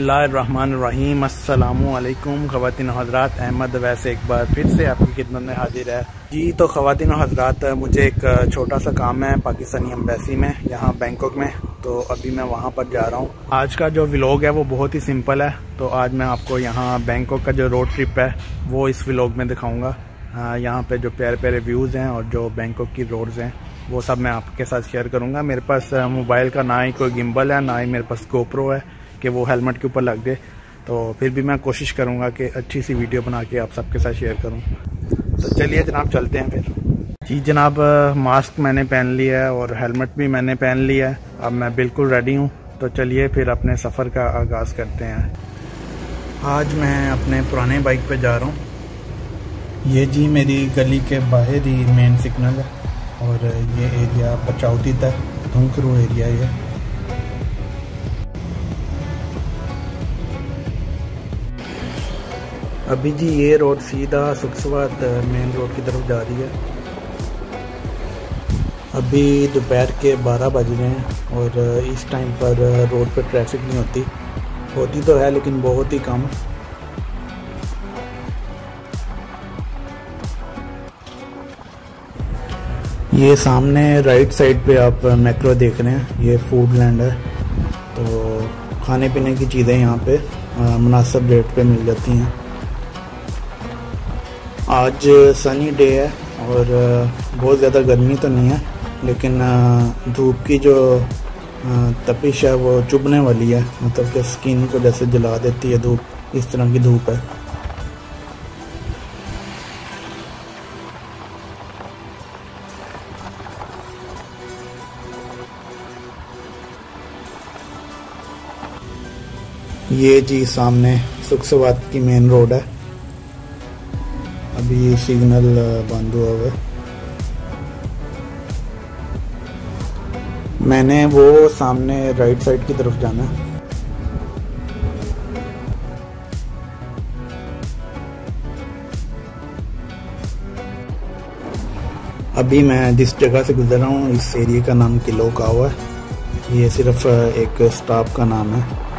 बिसमीम अल्लाम ख़वान हजरात। अहमद वैसे एक बार फिर से आपकी खिदमत में हाजिर है। जी तो ख़वान हजरात, मुझे एक छोटा सा काम है पाकिस्तानी एम्बेसी में, यहाँ बैंकॉक में। तो अभी मैं वहाँ पर जा रहा हूँ। आज का जो व्लॉग है वो बहुत ही सिंपल है। तो आज मैं आपको यहाँ बैंकॉक का जो रोड ट्रिप है, वो इस व्लॉग में दिखाऊँगा। यहाँ पर जो प्यारे प्यारे व्यूज़ हैं और जो बैंकॉक की रोड्स हैं, वो सब मैं आपके साथ शेयर करूँगा। मेरे पास मोबाइल का ना ही कोई गिम्बल है, ना ही मेरे पास गोप्रो है। कि वो हेलमेट के ऊपर लग जाए तो फिर भी मैं कोशिश करूँगा कि अच्छी सी वीडियो बना के आप सबके साथ शेयर करूँ। तो चलिए जनाब, चलते हैं फिर। जी जनाब, मास्क मैंने पहन लिया है और हेलमेट भी मैंने पहन लिया है। अब मैं बिल्कुल रेडी हूँ। तो चलिए फिर अपने सफ़र का आगाज़ करते हैं। आज मैं अपने पुराने बाइक पे जा रहा हूँ। ये जी मेरी गली के बाहर ही मेन सिग्नल है और ये एरिया पचाउती तक धुंकरू एरिया ये अभी जी ये रोड सीधा सुखसवाद मेन रोड की तरफ़ जा रही है। अभी दोपहर के 12 बज रहे हैं और इस टाइम पर रोड पर ट्रैफ़िक नहीं होती। होती तो है लेकिन बहुत ही कम। ये सामने राइट साइड पे आप मैक्रो देख रहे हैं। ये फ़ूड लैंड है। तो खाने पीने की चीज़ें यहाँ पे मुनासब रेट पे मिल जाती हैं। आज सनी डे है और बहुत ज़्यादा गर्मी तो नहीं है, लेकिन धूप की जो तपिश है वो चुभने वाली है मतलब कि स्किन को जैसे जला देती है धूप, इस तरह की धूप है। ये जी सामने सुखसवाद की मेन रोड है। सिग्नल बंद हुआ हुआ मैंने वो सामने राइट साइड की तरफ़ जाना है। अभी मैं जिस जगह से गुजर रहा हूँ, इस एरिया का नाम किलो का हुआ है। ये सिर्फ़ एक स्टॉप का नाम है।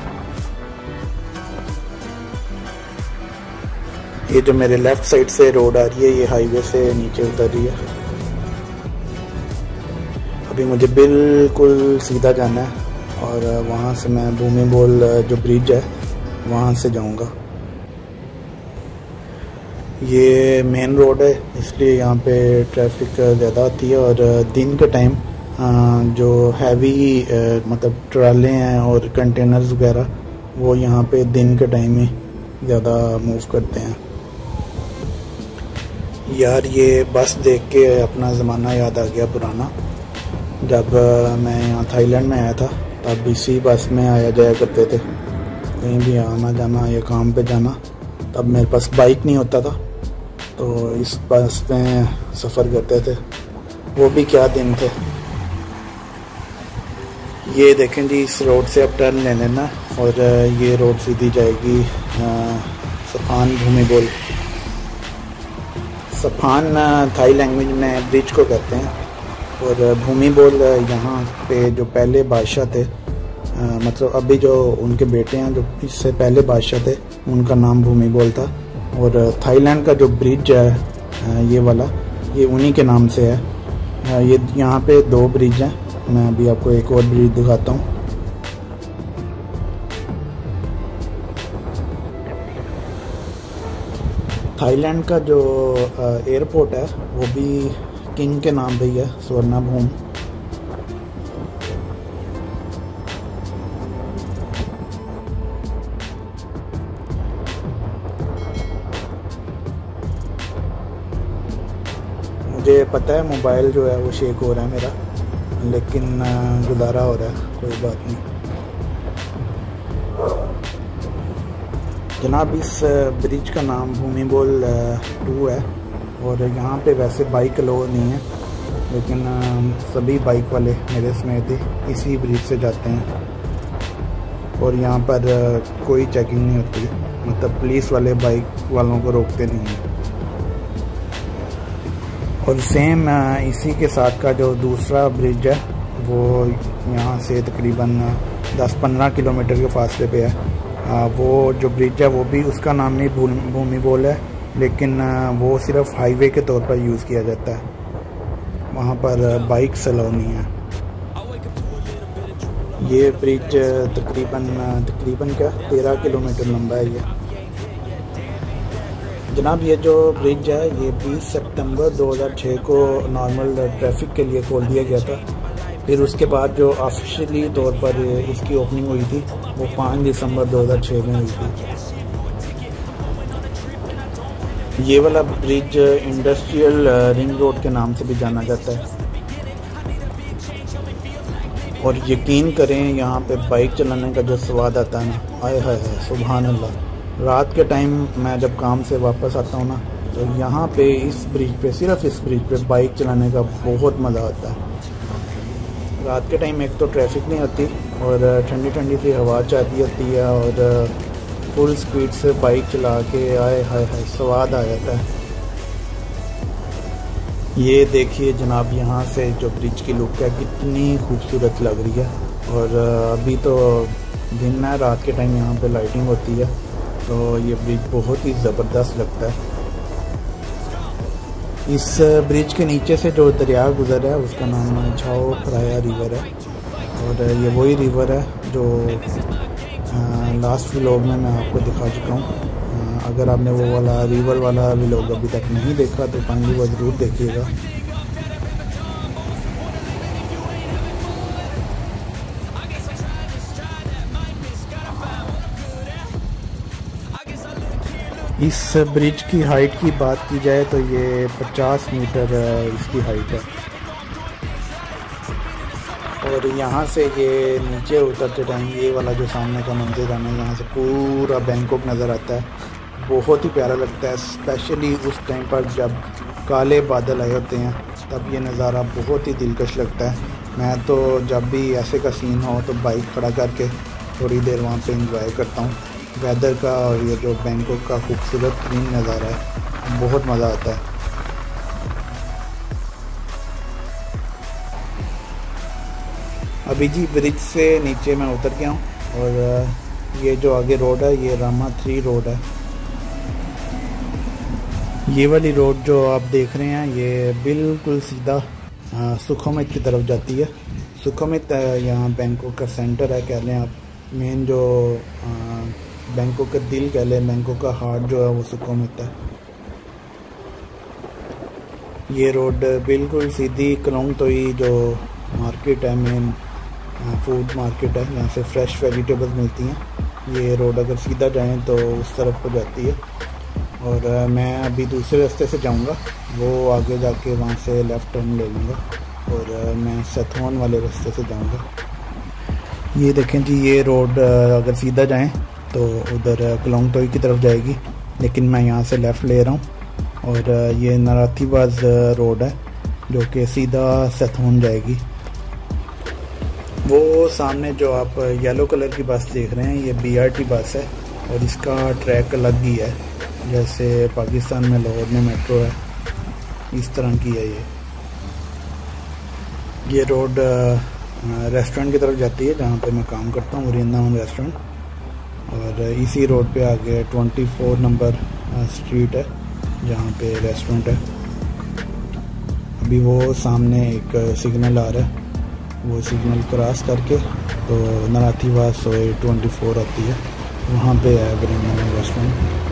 ये जो मेरे लेफ़्ट साइड से रोड आ रही है, ये हाईवे से नीचे उतर रही है। अभी मुझे बिल्कुल सीधा जाना है और वहाँ से मैं भूमि बोल जो ब्रिज है, वहाँ से जाऊँगा। ये मेन रोड है, इसलिए यहाँ पे ट्रैफ़िक ज़्यादा आती है और दिन के टाइम जो हैवी मतलब ट्राले हैं और कंटेनर्स वगैरह, वो यहाँ पे दिन के टाइम ही ज़्यादा मूव करते हैं। यार ये बस देख के अपना ज़माना याद आ गया पुराना। जब मैं यहाँ थाईलैंड में आया था, तब इसी बस में आया जाया करते थे। कहीं भी आना जाना या काम पे जाना, तब मेरे पास बाइक नहीं होता था। तो इस बस में सफ़र करते थे। वो भी क्या दिन थे। ये देखें जी, इस रोड से अब टर्न ले लेना, और ये रोड सीधी जाएगी Saphan Bhumibol Saphan Thai language में ब्रिज को कहते हैं। और भूमि बोल यहाँ पे जो पहले बादशाह थे आ, मतलब अभी जो उनके बेटे हैं जो इससे पहले बादशाह थे उनका नाम भूमि बोल था। और थाईलैंड का जो ब्रिज है ये वाला ये उन्हीं के नाम से है। ये यहाँ पे दो ब्रिज हैं। मैं अभी आपको एक और ब्रिज दिखाता हूँ। थाईलैंड का जो एयरपोर्ट है, वो भी किंग के नाम पे ही है स्वर्णा भूम मुझे पता है मोबाइल जो है, वो शेक हो रहा है मेरा, लेकिन गुजारा हो रहा है, कोई बात नहीं। जनाब, इस ब्रिज का नाम भूमि बोल टू है और यहाँ पे वैसे बाइक लो नहीं है, लेकिन सभी बाइक वाले मेरे समेत इसी ब्रिज से जाते हैं और यहाँ पर कोई चेकिंग नहीं होती। मतलब पुलिस वाले बाइक वालों को रोकते नहीं हैं। और सेम इसी के साथ का जो दूसरा ब्रिज है, वो यहाँ से तकरीबन 10-15 किलोमीटर के फासले पे है। आ, वो जो ब्रिज है वो भी उसका नाम नहीं भूमि बोल है लेकिन वो सिर्फ़ हाईवे के तौर पर यूज़ किया जाता है। वहाँ पर बाइक सलोनी है। ये ब्रिज तकरीबन तकरीबन क्या? तेरह किलोमीटर लंबा है ये। जनाब ये जो ब्रिज है ये 20 सितंबर 2006 को नॉर्मल ट्रैफ़िक के लिए खोल दिया गया था। फिर उसके बाद जो ऑफिशियली तौर पर इसकी ओपनिंग हुई थी, वो 5 दिसंबर 2006 में हुई थी। ये वाला ब्रिज इंडस्ट्रियल रिंग रोड के नाम से भी जाना जाता है। और यकीन करें, यहाँ पे बाइक चलाने का जो स्वाद आता है ना आए हाय है सुबह अल्लाह रात के टाइम मैं जब काम से वापस आता हूँ ना तो यहाँ पे इस ब्रिज पे, सिर्फ़ इस ब्रिज पे बाइक चलाने का बहुत मज़ा आता है। रात के टाइम एक तो ट्रैफ़िक नहीं होती और ठंडी ठंडी सी हवा चाहती होती है और फुल स्पीड से बाइक चला के आए, हाय हाय, स्वाद आ जाता है। ये देखिए जनाब यहाँ से जो ब्रिज की लुक है, कितनी खूबसूरत लग रही है। और अभी तो दिन है, रात के टाइम यहाँ पे लाइटिंग होती है तो ये ब्रिज बहुत ही ज़बरदस्त लगता है। इस ब्रिज के नीचे से जो दरिया गुजर है, उसका नाम झाओ फ्राया रिवर है। और ये वही रिवर है जो लास्ट व्लॉग में मैं आपको दिखा चुका हूँ। अगर आपने वो वाला, रिवर वाला व्लॉग अभी तक नहीं देखा तो पानी वो ज़रूर देखिएगा। इस ब्रिज की हाइट की बात की जाए तो ये 50 मीटर इसकी हाइट है। और यहाँ से ये नीचे उतरते टाइम ये वाला जो सामने का मंदिर है ना, यहाँ से पूरा बैंकॉक नज़र आता है। बहुत ही प्यारा लगता है स्पेशली उस टाइम पर जब काले बादल आए होते हैं, तब ये नज़ारा बहुत ही दिलकश लगता है। मैं तो जब भी ऐसे का सीन हो तो बाइक खड़ा करके थोड़ी देर वहाँ पे इंजॉय करता हूँ। वेदर का और ये जो बैंकॉक का खूबसूरत तीन नज़ारा है, बहुत मज़ा आता है। अभी जी ब्रिज से नीचे मैं उतर गया हूँ और ये जो आगे रोड है, ये रामा थ्री रोड है। ये वाली रोड जो आप देख रहे हैं, ये बिल्कुल सीधा सुखोमित की तरफ़ जाती है। सुखोमित यहाँ बैंकॉक का सेंटर है, कह लें आप। मेन जो बैंकों का दिल कह लें, बैंकों का हार्ट जो है वो सुखोमित है। ये रोड बिल्कुल सीधी कलोंग तो ही जो मार्केट है मेन फ़ूड मार्केट है, यहाँ से फ्रेश वेजिटेबल्स मिलती हैं। ये रोड अगर सीधा जाएँ तो उस तरफ़ को जाती है। और मैं अभी दूसरे रास्ते से जाऊँगा, वो आगे जाके वहाँ से लेफ़्ट टर्न ले लूँगा। और मैं सथवान वाले रास्ते से जाऊँगा। ये देखें जी ये रोड अगर सीधा जाएँ तो उधर कलोंगटोई की तरफ़ जाएगी। लेकिन मैं यहाँ से लेफ़्ट ले रहा हूँ और ये नराथीबाज रोड है, जो कि सीधा सथोन जाएगी। वो सामने जो आप येलो कलर की बस देख रहे हैं, ये बीआरटी बस है और इसका ट्रैक अलग ही है। जैसे पाकिस्तान में लाहौर में मेट्रो है, इस तरह की है ये। ये रोड रेस्टोरेंट की तरफ़ जाती है, जहाँ पे मैं काम करता हूँ वृंदावन रेस्टोरेंट और इसी रोड पे आगे 24 नंबर स्ट्रीट है, जहाँ पे रेस्टोरेंट है। अभी वो सामने एक सिग्नल आ रहा है। वो सिग्नल क्रॉस करके तो नराथीवास सोए ट्वेंटी फोर आती है। वहाँ पे है ग्रीन रेस्टोरेंट।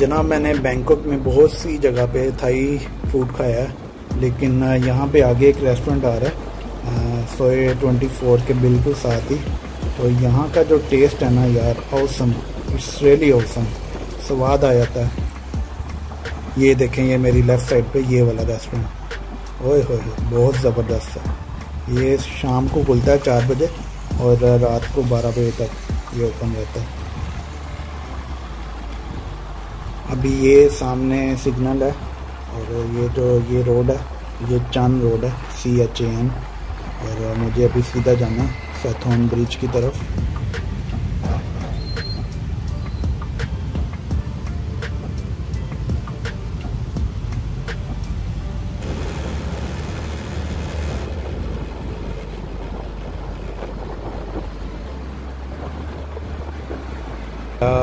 जनाब, मैंने बैंकॉक में बहुत सी जगह पे थाई फ़ूड खाया है, लेकिन यहाँ पे आगे एक रेस्टोरेंट आ रहा है सोए ट्वेंटी फोर के बिल्कुल साथ ही। तो यहाँ का जो टेस्ट है ना यार औसम इट्स रियली औसम स्वाद आ जाता है। ये देखें, ये मेरी लेफ़्ट साइड पे ये वाला रेस्टोरेंट ओए हो बहुत ज़बरदस्त है। ये शाम को खुलता है चार बजे, और रात को बारह बजे तक ये ओपन रहता है। अभी ये सामने सिग्नल है और ये जो, ये रोड है, ये चाँद रोड है सी एच ए एन और मुझे अभी सीधा जाना है सैथोन ब्रिज की तरफ़।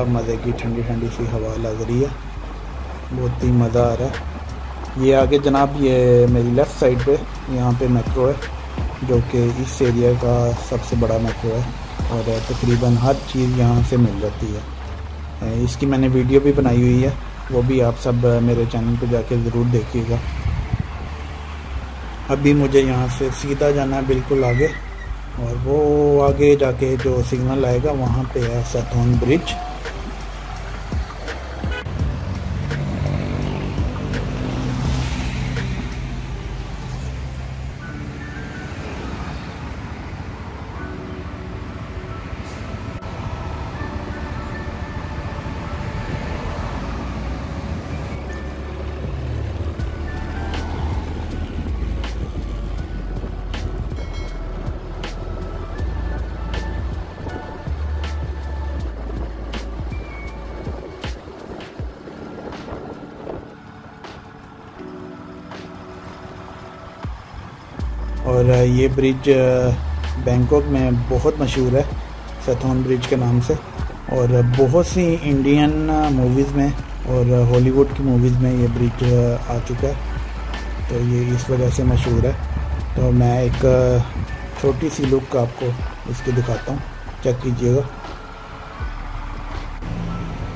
मज़े की ठंडी ठंडी सी हवा लग रही है। बहुत ही मज़ा आ रहा है। ये आगे जनाब, ये मेरी लेफ़्ट साइड पे, यहाँ पे मेट्रो है, जो कि इस एरिया का सबसे बड़ा मेट्रो है। और तकरीबन हर चीज़ यहाँ से मिल जाती है। इसकी मैंने वीडियो भी बनाई हुई है, वो भी आप सब मेरे चैनल पे जाके ज़रूर देखिएगा। अभी मुझे यहाँ से सीधा जाना है बिल्कुल आगे, और वो आगे जाके जो सिग्नल आएगा, वहाँ पे है सतोन ब्रिज और ये ब्रिज बैंकॉक में बहुत मशहूर है सथोन ब्रिज के नाम से। और बहुत सी इंडियन मूवीज़ में और हॉलीवुड की मूवीज़ में ये ब्रिज आ चुका है। तो ये इस वजह से मशहूर है। तो मैं एक छोटी सी लुक आपको इसकी दिखाता हूँ। चेक कीजिएगा।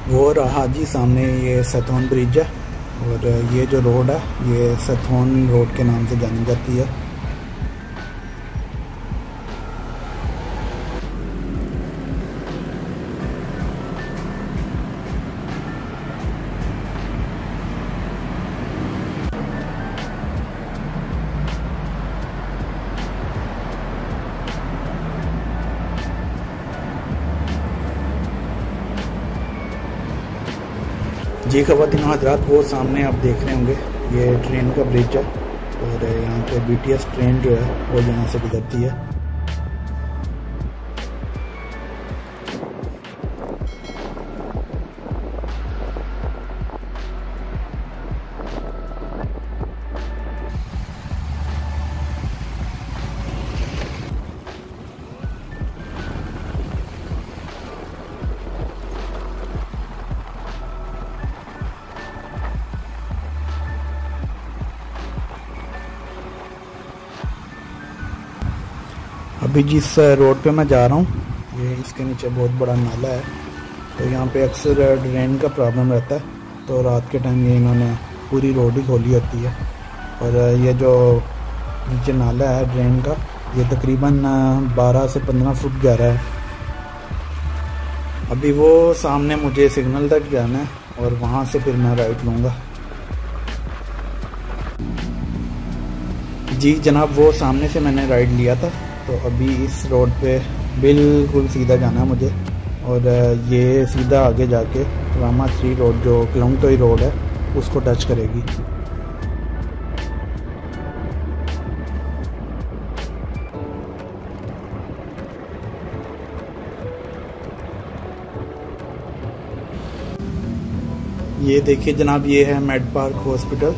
वो रहा जी, सामने ये सथोन ब्रिज है। और ये जो रोड है, ये सथोन रोड के नाम से जानी जाती है। जी खवतिन हजरात वो सामने आप देख रहे होंगे, ये ट्रेन का ब्रिज है और यहाँ पे बीटीएस ट्रेन जो है, वो यहाँ से गुजरती है। अभी जिस रोड पे मैं जा रहा हूँ, ये इसके नीचे बहुत बड़ा नाला है तो यहाँ पे अक्सर ड्रेन का प्रॉब्लम रहता है तो रात के टाइम ये इन्होंने पूरी रोड ही खोली होती है। और ये जो नीचे नाला है ड्रेन का, ये तकरीबन 12 से 15 फुट गहरा है। अभी वो सामने मुझे सिग्नल तक जाना है, और वहाँ से फिर मैं राइट लूँगा। जी जनाब, वो सामने से मैंने राइड लिया था। तो अभी इस रोड पे बिल्कुल सीधा जाना है मुझे। और ये सीधा आगे जाके रामा थ्री रोड जो क्लोंगटोई रोड है, उसको टच करेगी। ये देखिए जनाब, ये है मेड पार्क हॉस्पिटल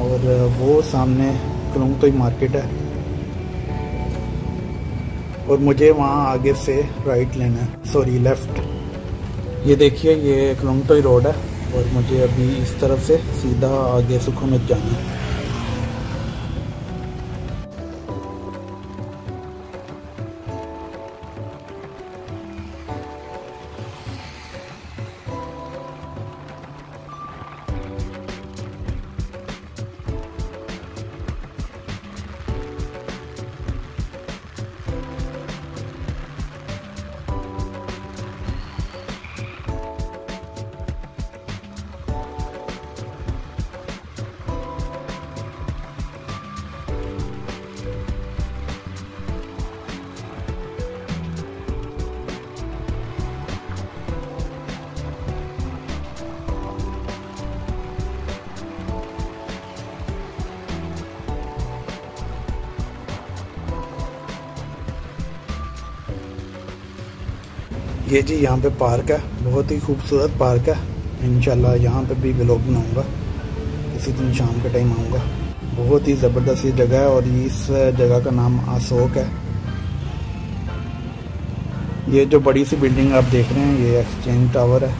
और वो सामने क्लोंगटोई मार्केट है। और मुझे वहाँ आगे से राइट लेना है. सॉरी लेफ़्ट ये देखिए, ये एक क्लोंगटोई रोड है और मुझे अभी इस तरफ़ से सीधा आगे सुखोमित जाना है. ये जी यहाँ पे पार्क है, बहुत ही खूबसूरत पार्क है। इनशाला यहाँ पे भी व्लॉग बनाऊँगा। किसी दिन शाम के टाइम आऊँगा। बहुत ही ज़बरदस्त ये जगह है और इस जगह का नाम अशोक है। ये जो बड़ी सी बिल्डिंग आप देख रहे हैं, ये एक्सचेंज टावर है,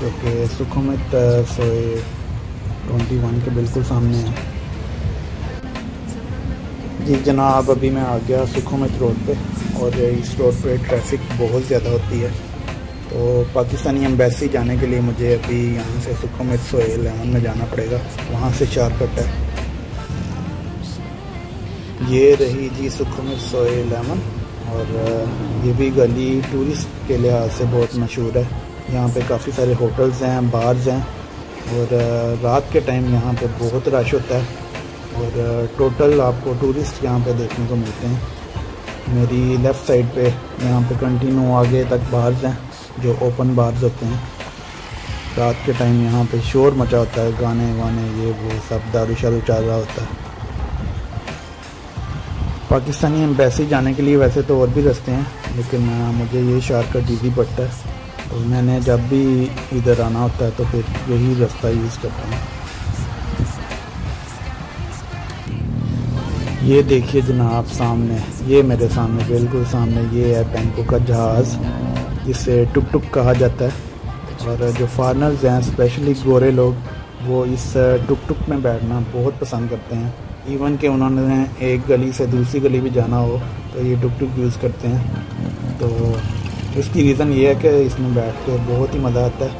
जो कि सुखमित सोए ट्वेंटी वन के बिल्कुल सामने है। जी जनाब, अभी मैं आ गया सुखमित रोड पे। और इस रोड पे ट्रैफ़िक बहुत ज़्यादा होती है। तो पाकिस्तानी एम्बेसी जाने के लिए मुझे अभी यहाँ से सुखमित सोए एलेवन में जाना पड़ेगा। वहाँ से शारकट है। ये रही जी सुखमित सोए एलेवन और ये भी गली टूरिस्ट के लिहाज से बहुत मशहूर है। यहाँ पे काफ़ी सारे होटल्स हैं बार्स हैं और रात के टाइम यहाँ पे बहुत रश होता है। और टोटल आपको टूरिस्ट यहाँ पे देखने को मिलते हैं। मेरी लेफ़्ट साइड पे, यहाँ पे कंटिन्यू आगे तक बार्स हैं, जो ओपन बार्स होते हैं। रात के टाइम यहाँ पे शोर मचा होता है, गाने वाने, ये वो सब दारू शारू चल रहा होता है। पाकिस्तानी एम्बेसी जाने के लिए वैसे तो और भी रास्ते हैं, लेकिन मुझे ये शार्कट ईजी पड़ता है। तो मैंने जब भी इधर आना होता है तो फिर यही रास्ता यूज़ करता हूँ। ये देखिए जनाब, सामने, ये मेरे सामने, बिल्कुल सामने, ये है बैंकों का जहाज़। जिसे टुक टुक कहा जाता है। और जो फारनर्स हैं स्पेशली गोरे लोग, वो इस टुक टुक में बैठना बहुत पसंद करते हैं। इवन कि उन्होंने एक गली से दूसरी गली भी जाना हो तो ये टुक टुक यूज़ करते हैं। तो इसकी रीज़न ये है कि इसमें बैठ के बहुत ही मज़ा आता है।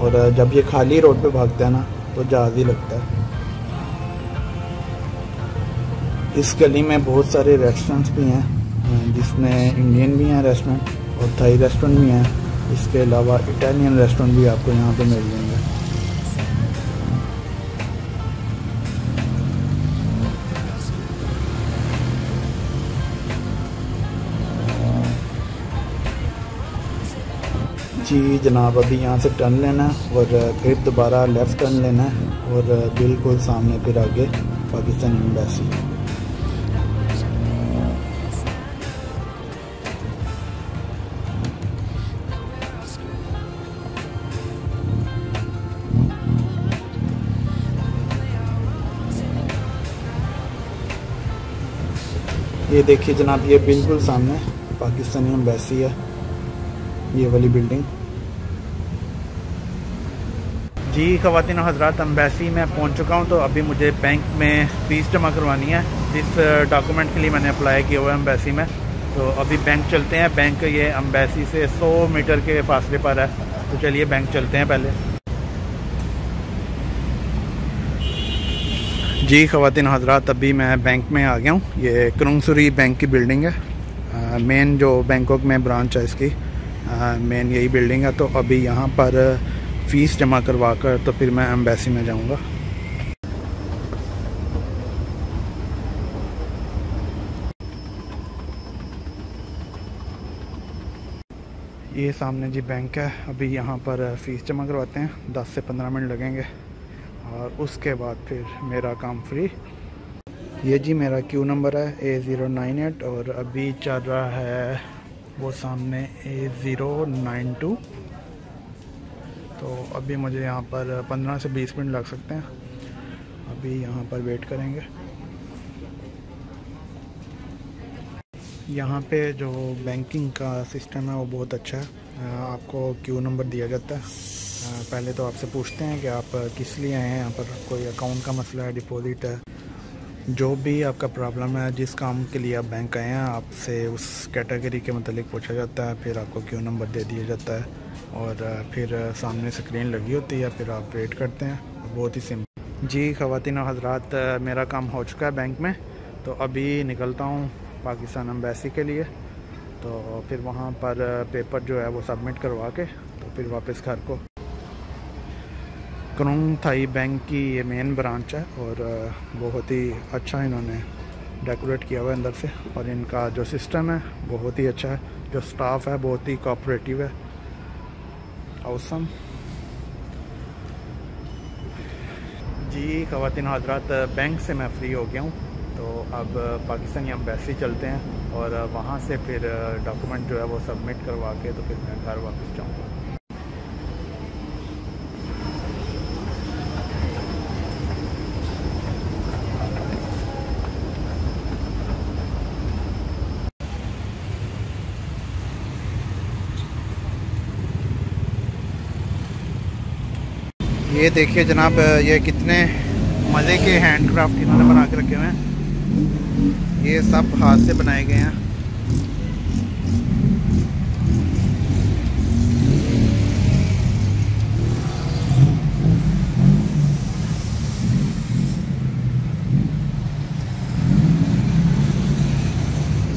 और जब ये खाली रोड पे भागता है ना तो जहाज़ ही लगता है। इस गली में बहुत सारे रेस्टोरेंट्स भी हैं जिसमें इंडियन भी हैं रेस्टोरेंट और थाई रेस्टोरेंट भी हैं। इसके अलावा इटालियन रेस्टोरेंट भी आपको यहाँ पे मिल जाएँगे। जी जनाब, अभी यहाँ से टर्न लेना है और फिर दोबारा लेफ़्ट टर्न लेना है और बिल्कुल सामने फिर आगे पाकिस्तान एम्बेसी ये देखिए जनाब, ये बिल्कुल सामने पाकिस्तानी एम्बेसी है, ये वाली बिल्डिंग। जी ख़वान हजरात अम्बेसी में पहुँच चुका हूँ तो अभी मुझे बैंक में फ़ीस जमा करवानी है। जिस डॉक्यूमेंट के लिए मैंने अप्लाई किया हुआ है अम्बेसी में तो अभी बैंक चलते हैं। बैंक ये अम्बेसी से 100 मीटर के फासले पर है। तो चलिए, बैंक चलते हैं पहले। जी ख़वान हजरात अभी मैं बैंक में आ गया हूँ। ये करुंगसुरी बैंक की बिल्डिंग है। मेन जो बैंकॉक में ब्रांच है इसकी मेन यही बिल्डिंग है। तो अभी यहाँ पर फ़ीस जमा करवा कर तो फिर मैं एम्बेसी में जाऊँगा। ये सामने जी बैंक है। अभी यहाँ पर फ़ीस जमा करवाते हैं। 10 से 15 मिनट लगेंगे। और उसके बाद फिर मेरा काम फ्री ये जी मेरा क्यू नंबर है ए ज़ीरो नाइन एट और अभी चल रहा है वो सामने ए ज़ीरो नाइन टू तो अभी मुझे यहाँ पर 15 से 20 मिनट लग सकते हैं। अभी यहाँ पर वेट करेंगे। यहाँ पे जो बैंकिंग का सिस्टम है वो बहुत अच्छा है। आपको क्यू नंबर दिया जाता है। पहले तो आपसे पूछते हैं कि आप किस लिए आए हैं? यहाँ पर कोई अकाउंट का मसला है डिपॉजिट है? जो भी आपका प्रॉब्लम है, जिस काम के लिए आप बैंक आए हैं, आपसे उस कैटेगरी के मतलब पूछा जाता है, फिर आपको क्यू नंबर दे दिया जाता है? और फिर सामने स्क्रीन लगी होती है फिर आप वेट करते हैं? बहुत ही सिंपल जी ख़वान हजरात मेरा काम हो चुका है बैंक में तो अभी निकलता हूँ पाकिस्तान अम्बेसी के लिए। तो फिर वहाँ पर पेपर जो है वो सबमिट करवा के तो फिर वापस घर को। करुंग थाई बैंक की ये मेन ब्रांच है और बहुत ही अच्छा इन्होंने डेकोरेट किया हुआ है अंदर से और इनका जो सिस्टम है, बहुत ही अच्छा है। जो स्टाफ है, बहुत ही कोऑपरेटिव है। औसम जी ख़वान हजरात बैंक से मैं फ्री हो गया हूँ। तो अब पाकिस्तानी एम्बेसी चलते हैं और वहाँ से फिर डॉक्यूमेंट जो है वो सबमिट करवा के तो फिर मैं घर वापस जाऊँगा। ये देखिए जनाब, ये कितने मज़े के हैंडक्राफ्ट इन्होंने बना के रखे हुए हैं। ये सब हाथ से बनाए गए हैं।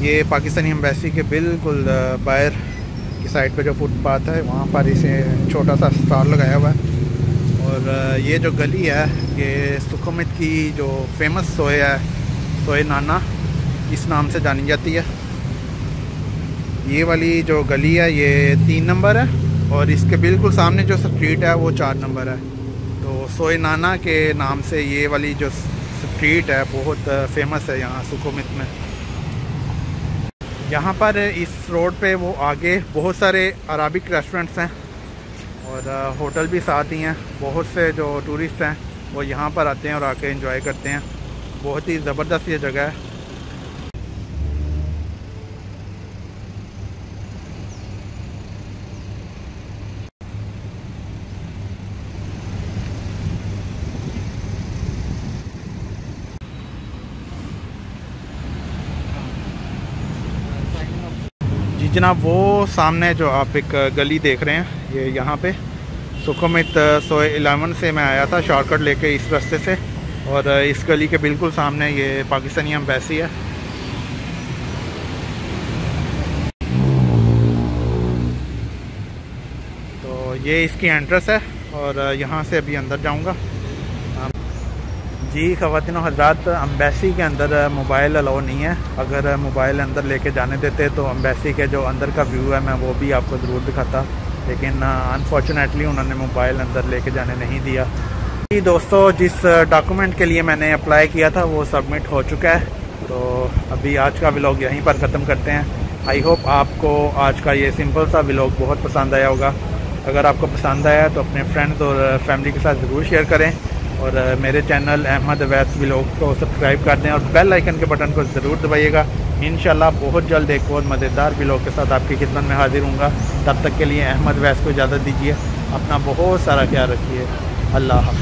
ये पाकिस्तानी एम्बेसी के बिल्कुल बाहर की साइड पे जो फुटपाथ है, वहाँ पर इसे छोटा सा स्टॉल लगाया हुआ है। और ये जो गली है, ये सुखमित की जो फ़ेमस सोए है सोए नाना, इस नाम से जानी जाती है। ये वाली जो गली है, ये तीन नंबर है और इसके बिल्कुल सामने जो स्ट्रीट है, वो चार नंबर है। तो सोए नाना के नाम से ये वाली जो स्ट्रीट है, बहुत फ़ेमस है यहाँ सुखमित में। यहाँ पर इस रोड पे वो आगे बहुत सारे अरबिक रेस्टोरेंट्स हैं। और होटल भी साथ ही हैं। बहुत से जो टूरिस्ट हैं, वो यहाँ पर आते हैं और आके इंजॉय करते हैं। बहुत ही ज़बरदस्त ये जगह है। जनाब, वो सामने जो आप एक गली देख रहे हैं, ये यहाँ पे। सुखमित सो एलेवन से मैं आया था शॉर्टकट लेके इस रास्ते से और इस गली के बिल्कुल सामने ये पाकिस्तानी एम्बेसी है। तो ये इसकी एंट्रेंस है और यहाँ से अभी अंदर जाऊँगा। जी ख़वान हजरात अम्बेसी के अंदर मोबाइल अलाउ नहीं है। अगर मोबाइल अंदर लेके जाने देते तो अम्बेसी के जो अंदर का व्यू है, मैं वो भी आपको ज़रूर दिखाता। लेकिन अनफॉर्चुनेटली उन्होंने मोबाइल अंदर लेके जाने नहीं दिया। जी दोस्तों, जिस डॉक्यूमेंट के लिए मैंने अप्लाई किया था, वो सबमिट हो चुका है। तो अभी आज का व्लॉग यहीं पर ख़त्म करते हैं। आई होप आपको आज का ये सिंपल सा व्लॉग बहुत पसंद आया होगा। अगर आपको पसंद आया तो अपने फ्रेंड्स और फैमिली के साथ ज़रूर शेयर करें। और मेरे चैनल अहमद अवैस व्लॉग को सब्सक्राइब कर दें और बेल आइकन के बटन को ज़रूर दबाइएगा। इन बहुत जल्द एक बहुत मज़ेदार व्लॉग के साथ आपकी खिदमत में हाजिर हूँ तब तक के लिए अहमद वैस को इजाज़त दीजिए। अपना बहुत सारा ख्याल रखिए। अल्लाह हाफ़